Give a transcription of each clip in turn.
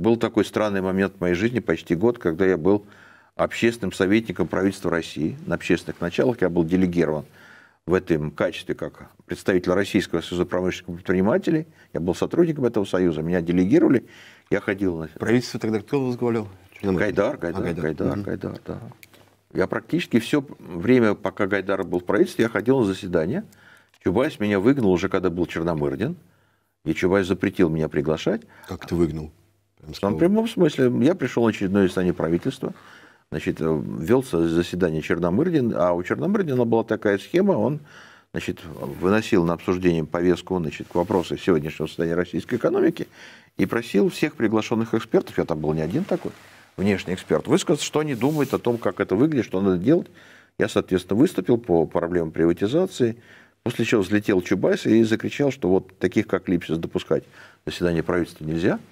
был такой странный момент в моей жизни, почти год, когда я был общественным советником правительства России. На общественных началах я был делегирован в этом качестве как представитель Российского союза промышленных предпринимателей. Я был сотрудником этого союза, меня делегировали, я ходил на... Правительство тогда кто возглавлял? Гайдар, Гайдар, а, Гайдар, Гайдар, угу. Гайдар, да. Я практически все время, пока Гайдар был в правительстве, я ходил на заседания. Чубайс меня выгнал уже, когда был Черномырдин. И Чубайс запретил меня приглашать. Как ты выгнал? В том прямом смысле. Я пришел на очередное заседание правительства. Значит, велся заседание Черномырдин, а у Черномырдина была такая схема, он значит, выносил на обсуждение повестку значит, к вопросу сегодняшнего состояния российской экономики и просил всех приглашенных экспертов, я там был не один такой, внешний эксперт, высказать, что они думают о том, как это выглядит, что надо делать. Я, соответственно, выступил по проблемам приватизации, после чего взлетел Чубайс и закричал, что вот таких, как Липсис, допускать заседание правительства нельзя –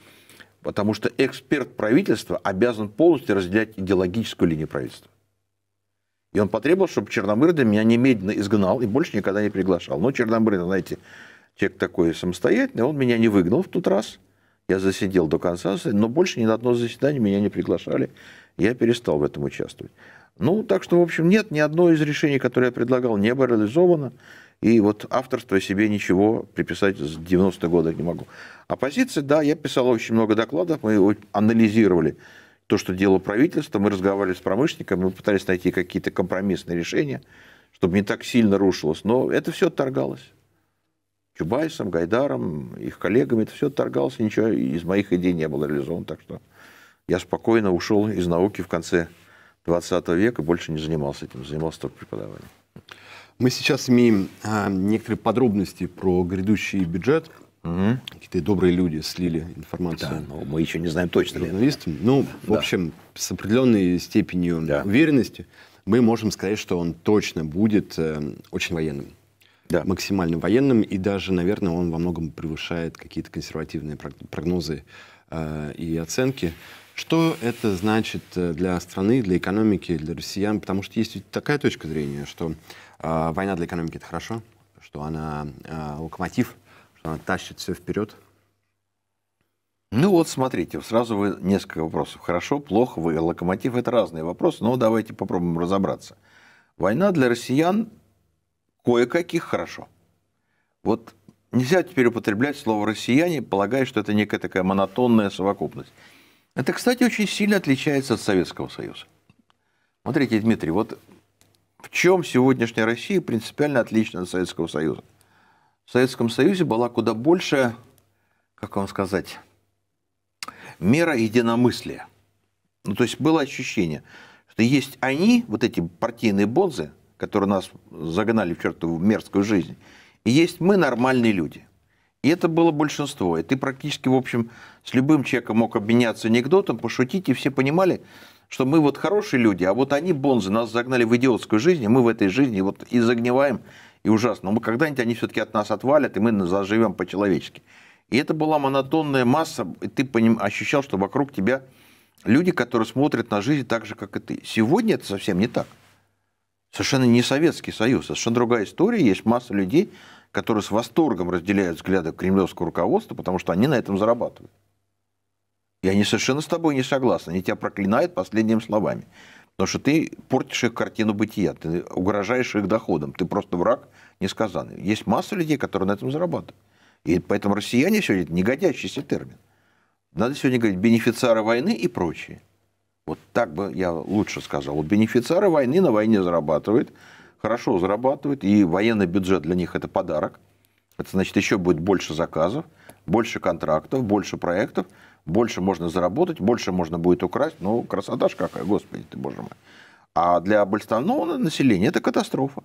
Потому что эксперт правительства обязан полностью разделять идеологическую линию правительства. И он потребовал, чтобы Черномырдин меня немедленно изгнал и больше никогда не приглашал. Но Черномырдин, знаете, человек такой самостоятельный, он меня не выгнал в тот раз. Я засидел до конца, но больше ни на одно заседание меня не приглашали. Я перестал в этом участвовать. Ну, так что, в общем, нет, ни одно из решений, которое я предлагал, не было реализовано. И вот авторство себе ничего приписать с 90-х годов не могу. Оппозиция, да, я писал очень много докладов, мы анализировали то, что делало правительство, мы разговаривали с промышленниками, мы пытались найти какие-то компромиссные решения, чтобы не так сильно рушилось. Но это все отторгалось. Чубайсом, Гайдаром, их коллегами, это все отторгалось, ничего из моих идей не было реализовано. Так что я спокойно ушел из науки в конце 20 века больше не занимался этим, занимался только преподаванием. Мы сейчас имеем а, некоторые подробности про грядущий бюджет. Угу. Какие-то добрые люди слили информацию. Да, но мы еще не знаем точно. Журналистам. Ну, в да. общем, с определенной степенью да. уверенности мы можем сказать, что он точно будет э, очень военным. Да. Максимально военным. И даже, наверное, он во многом превышает какие-то консервативные прогнозы э, и оценки. Что это значит э, для страны, для экономики, для россиян? Потому что есть такая точка зрения, что война для экономики это хорошо, что она э, локомотив, что она тащит все вперед. Ну вот смотрите, сразу вы несколько вопросов. Хорошо, плохо, вы локомотив это разные вопросы, но давайте попробуем разобраться. Война для россиян кое-каких хорошо. Вот нельзя теперь употреблять слово россияне, полагая, что это некая такая монотонная совокупность. Это, кстати, очень сильно отличается от Советского Союза. Смотрите, Дмитрий, вот в чем сегодняшняя Россия принципиально отлична от Советского Союза? В Советском Союзе была куда больше, как вам сказать, мера единомыслия. Ну, то есть было ощущение, что есть они, вот эти партийные бонзы, которые нас загнали в чертову мерзкую жизнь, и есть мы, нормальные люди. И это было большинство. И ты практически, в общем, с любым человеком мог обменяться анекдотом, пошутить, и все понимали, что мы вот хорошие люди, а вот они, бонзы, нас загнали в идиотскую жизнь, и мы в этой жизни вот и загниваем, и ужасно. Но мы когда-нибудь они все-таки от нас отвалят, и мы заживем по-человечески. И это была монотонная масса, и ты поним, ощущал, что вокруг тебя люди, которые смотрят на жизнь так же, как и ты. Сегодня это совсем не так. Совершенно не Советский Союз, совершенно другая история. Есть масса людей, которые с восторгом разделяют взгляды кремлевского руководства, потому что они на этом зарабатывают. И они совершенно с тобой не согласны. Они тебя проклинают последними словами. Потому что ты портишь их картину бытия, ты угрожаешь их доходам, ты просто враг несказанный. Есть масса людей, которые на этом зарабатывают. И поэтому россияне сегодня это негодящийся термин. Надо сегодня говорить бенефициары войны и прочие. Вот так бы я лучше сказал. Вот бенефициары войны на войне зарабатывают, хорошо зарабатывают, и военный бюджет для них это подарок. Это значит, еще будет больше заказов, больше контрактов, больше проектов, больше можно заработать, больше можно будет украсть. Ну, красота ж какая, господи ты, боже мой. А для остального населения это катастрофа.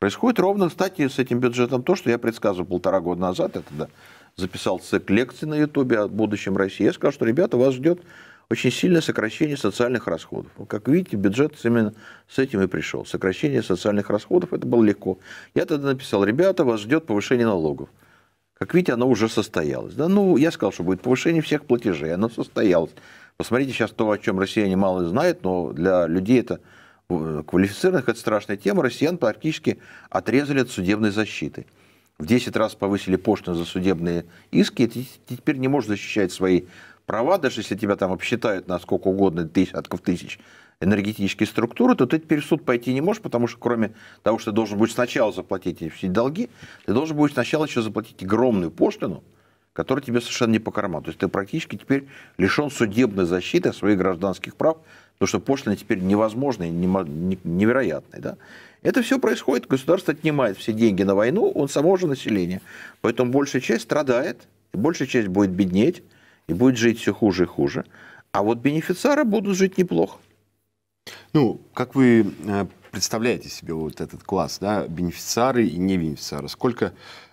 Происходит ровно, кстати, с этим бюджетом то, что я предсказывал полтора года назад. Это да, записал цикл лекций на Ютубе о будущем России. Я сказал, что, ребята, вас ждет очень сильное сокращение социальных расходов. Как видите, бюджет именно с этим и пришел. Сокращение социальных расходов, это было легко. Я тогда написал, ребята, вас ждет повышение налогов. Как видите, оно уже состоялось. Да, ну, я сказал, что будет повышение всех платежей, оно состоялось. Посмотрите сейчас то, о чем россияне мало знают, но для людей это э, квалифицированных, это страшная тема. Россиян практически отрезали от судебной защиты. В 10 раз повысили пошлину за судебные иски, и ты теперь не можешь защищать свои права, даже если тебя там обсчитают на сколько угодно, десятков тысяч энергетические структуры, то ты теперь в суд пойти не можешь, потому что кроме того, что ты должен будешь сначала заплатить все долги, ты должен будешь сначала еще заплатить огромную пошлину, которая тебе совершенно не по карману. То есть ты практически теперь лишен судебной защиты своих гражданских прав, потому что пошлина теперь невозможная, невероятная. Да? Это все происходит, государство отнимает все деньги на войну он самого же населения. Поэтому большая часть страдает, и большая часть будет беднеть, и будет жить все хуже и хуже. А вот бенефициары будут жить неплохо. Ну, как вы э, представляете себе вот этот класс, да, бенефициары и не бенефициары? Сколько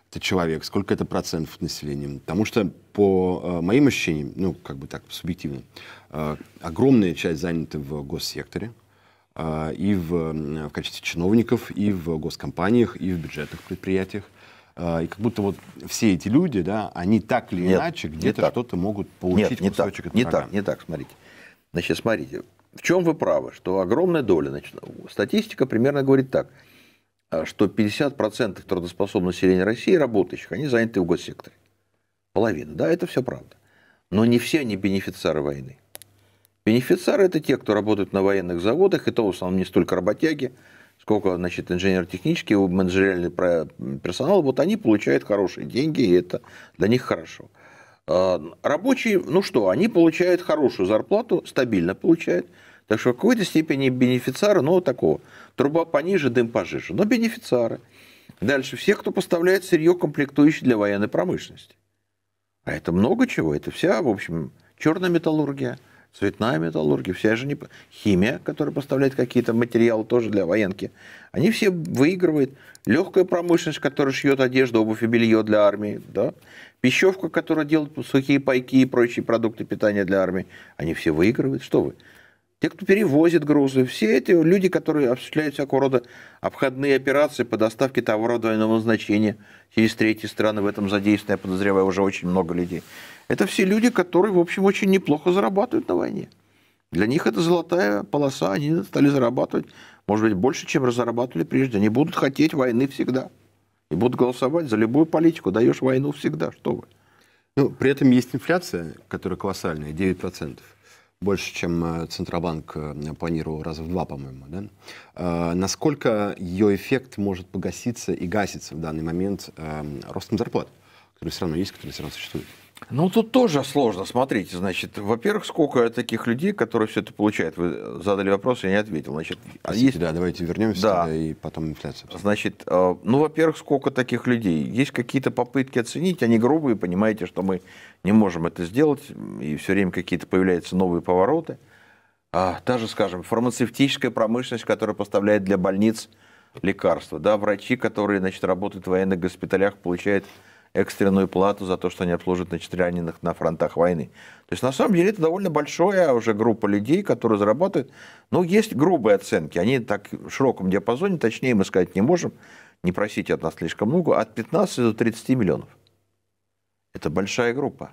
это человек, сколько это процентов населения? Потому что по э, моим ощущениям, ну, как бы так, субъективно, э, огромная часть занята в госсекторе, и в, в качестве чиновников, и в госкомпаниях, и в бюджетных предприятиях. И как будто вот все эти люди, да, они так или Нет, иначе где-то что-то могут получить Нет, не кусочек так, не так, не так, смотрите. Значит, смотрите, в чем вы правы, что огромная доля, значит, статистика примерно говорит так, а, что 50% трудоспособного населения России, работающих, они заняты в госсекторе. Половина, да, это все правда. Но не все они бенефициары войны. Бенефициары – это те, кто работают на военных заводах, и то в основном не столько работяги, сколько значит, инженер-технический, менеджериальный персонал, вот они получают хорошие деньги, и это для них хорошо. А, рабочие, ну что, они получают хорошую зарплату, стабильно получают. Так что в какой-то степени бенефициары, ну, такого, труба пониже, дым пожиже, но бенефициары. Дальше, все, кто поставляет сырье, комплектующее для военной промышленности. А это много чего, это вся, в общем, черная металлургия, цветная металлургия, вся же не... химия, которая поставляет какие-то материалы тоже для военки. Они все выигрывают. Легкая промышленность, которая шьет одежду, обувь и белье для армии, да? Пищевка, которая делает сухие пайки и прочие продукты питания для армии, они все выигрывают. Что вы? Те, кто перевозит грузы, все эти люди, которые осуществляют всякого рода обходные операции по доставке товара двойного назначения через третьи страны, в этом задействовано, я подозреваю, уже очень много людей. Это все люди, которые, в общем, очень неплохо зарабатывают на войне. Для них это золотая полоса, они стали зарабатывать, может быть, больше, чем зарабатывали прежде. Они будут хотеть войны всегда и будут голосовать за любую политику. Даешь войну всегда, что вы. Ну, при этом есть инфляция, которая колоссальная, 9%. Больше, чем э, Центробанк э, планировал раза в два, по-моему. Да? Э, насколько ее эффект может погаситься и гаситься в данный момент ростом зарплат, который все равно есть, который все равно существует? Ну, тут тоже сложно. Смотрите, значит, во-первых, сколько таких людей, которые все это получают? Вы задали вопрос, я не ответил. Значит, Простите, есть... Да, давайте вернемся да. и потом инфляция. Значит, э, ну, во-первых, сколько таких людей? Есть какие-то попытки оценить, они грубые, понимаете, что мы не можем это сделать, и все время какие-то появляются новые повороты. А, даже, скажем, фармацевтическая промышленность, которая поставляет для больниц лекарства, да, врачи, которые, значит, работают в военных госпиталях, получают экстренную плату за то, что они обслуживают значит, раненых на фронтах войны. То есть, на самом деле, это довольно большая уже группа людей, которые зарабатывают. Ну, есть грубые оценки, они так в широком диапазоне, точнее мы сказать не можем, не просите от нас слишком много, от 15 до 30 миллионов. Это большая группа.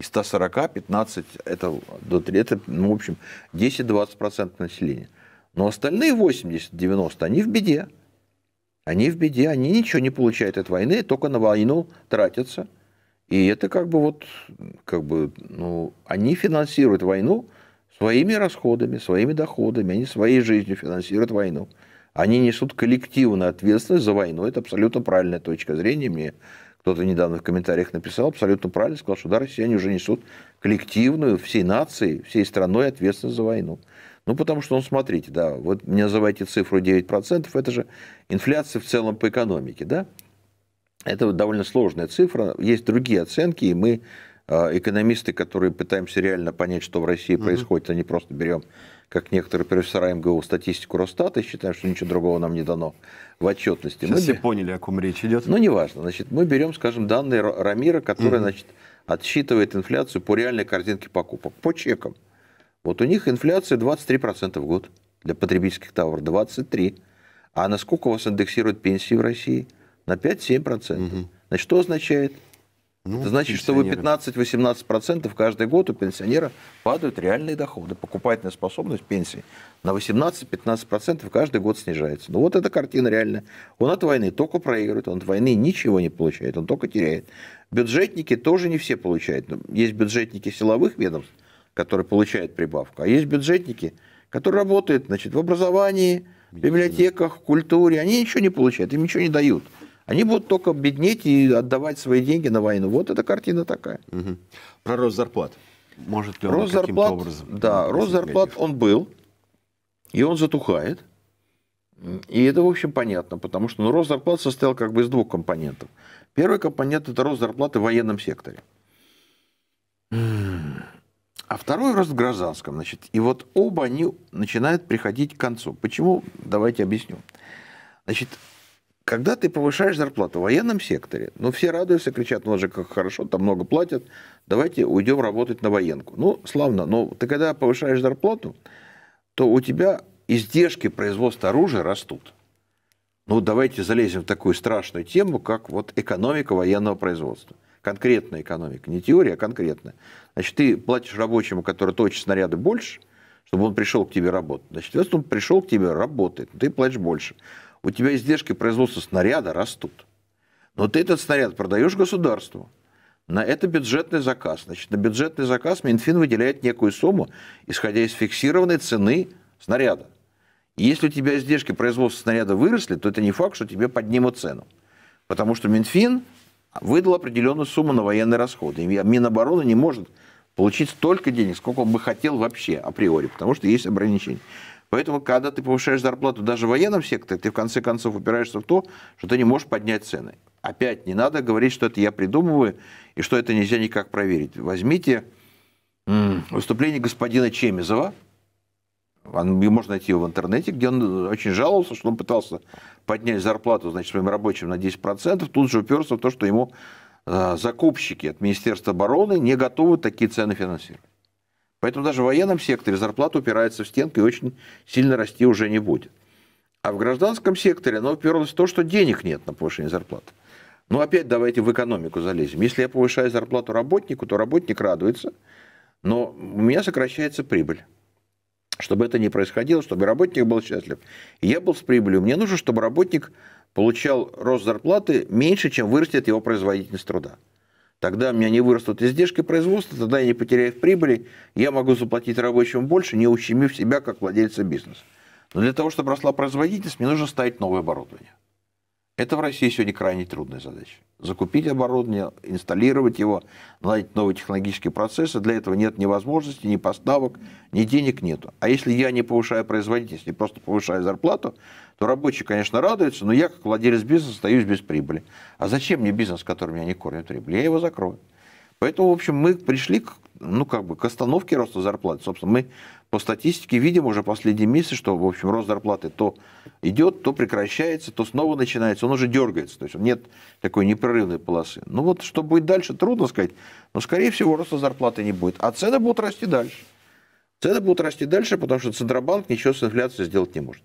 Из 140 15 это, до 3, это ну, в общем, 10-20% населения. Но остальные 80-90, они в беде. Они в беде, они ничего не получают от войны, только на войну тратятся. И это как бы вот, как бы, ну, они финансируют войну своими расходами, своими доходами, они своей жизнью финансируют войну. Они несут коллективную ответственность за войну. Это абсолютно правильная точка зрения. Мне кто-то недавно в комментариях написал, абсолютно правильно сказал, что да, россияне уже несут коллективную всей нацией, всей страной ответственность за войну. Ну, потому что, ну, смотрите, да, вот мне называйте цифру 9%, это же инфляция в целом по экономике, да? Это вот довольно сложная цифра, есть другие оценки, и мы, а, экономисты, которые пытаемся реально понять, что в России угу. происходит, а не просто берем, как некоторые профессора МГУ, статистику Росстата и считаем, что ничего другого нам не дано в отчетности. Сейчас мы все поняли, о ком речь идет. Ну, неважно. Значит, мы берем, скажем, данные Рамира, который, угу. значит, отсчитывает инфляцию по реальной картинке покупок, по чекам. Вот у них инфляция 23% в год для потребительских товаров, 23%. А насколько у вас индексируют пенсии в России? На 5-7%. Угу. Значит, что означает? Ну, Это значит, что вы 15-18% каждый год у пенсионера падают реальные доходы. Покупательная способность пенсии на 18-15% каждый год снижается. Ну вот эта картина реальная. Он от войны только проигрывает, он от войны ничего не получает, он только теряет. Бюджетники тоже не все получают. Ну, есть бюджетники силовых ведомств, которые получают прибавку, а есть бюджетники, которые работают значит, в образовании, в библиотеках, в культуре. Они ничего не получают, им ничего не дают. Они будут только беднеть и отдавать свои деньги на войну. Вот эта картина такая. Угу. Про рост зарплат. Может ли он рост зарплат, образом? Да, рост зарплат он был, и он затухает. И это, в общем, понятно, потому что ну, рост зарплат состоял как бы из двух компонентов. Первый компонент – это рост зарплаты в военном секторе. А второй рост в гражданском. Значит, и вот оба они начинают приходить к концу. Почему? Давайте объясню. Значит, когда ты повышаешь зарплату в военном секторе, ну, все радуются, кричат, ну, же как хорошо, там много платят, давайте уйдем работать на военку. Ну, славно, но ты когда повышаешь зарплату, то у тебя издержки производства оружия растут. Ну, давайте залезем в такую страшную тему, как вот экономика военного производства. Конкретная экономика, не теория, а конкретная. Значит, ты платишь рабочему, который точит снаряды больше, чтобы он пришел к тебе работать. Значит, если он пришел к тебе, работает, ты платишь больше у тебя издержки производства снаряда растут. Но ты этот снаряд продаешь государству. На это бюджетный заказ. Значит, на бюджетный заказ Минфин выделяет некую сумму, исходя из фиксированной цены снаряда. И если у тебя издержки производства снаряда выросли, то это не факт, что тебе поднимут цену. Потому что Минфин выдал определенную сумму на военные расходы. И Минобороны не может получить столько денег, сколько он бы хотел вообще априори, потому что есть ограничения. Поэтому, когда ты повышаешь зарплату даже в военном секторе, ты в конце концов упираешься в то, что ты не можешь поднять цены. Опять не надо говорить, что это я придумываю и что это нельзя никак проверить. Возьмите выступление господина Чемизова, можно найти его в интернете, где он очень жаловался, что он пытался поднять зарплату значит, своим рабочим на 10%, тут же уперся в то, что ему э, закупщики от Министерства обороны не готовы такие цены финансировать. Поэтому даже в военном секторе зарплата упирается в стенку и очень сильно расти уже не будет. А в гражданском секторе оно уперлось в то, что денег нет на повышение зарплаты. Ну, опять давайте в экономику залезем. Если я повышаю зарплату работнику, то работник радуется, но у меня сокращается прибыль. Чтобы это не происходило, чтобы работник был счастлив. Я был с прибылью. Мне нужно, чтобы работник получал рост зарплаты меньше, чем вырастет его производительность труда. Тогда у меня не вырастут издержки производства, тогда я не потеряю в прибыли, я могу заплатить рабочему больше, не ущемив себя как владельца бизнеса. Но для того, чтобы росла производительность, мне нужно ставить новое оборудование. Это в России сегодня крайне трудная задача. Закупить оборудование, инсталлировать его, наладить новые технологические процессы. Для этого нет ни возможности, ни поставок, ни денег нету. А если я не повышаю производительность, не просто повышаю зарплату, то рабочий, конечно, радуется, но я, как владелец бизнеса, остаюсь без прибыли. А зачем мне бизнес, который меня не кормит прибыль? Я его закрою. Поэтому, в общем, мы пришли к, ну, как бы, к остановке роста зарплаты. Собственно, мы по статистике видим уже последние месяцы, что, в общем, рост зарплаты то идет, то прекращается, то снова начинается. Он уже дергается. То есть нет такой непрерывной полосы. Ну вот, что будет дальше, трудно сказать. Но, скорее всего, роста зарплаты не будет. А цены будут расти дальше. Цены будут расти дальше, потому что Центробанк ничего с инфляцией сделать не может.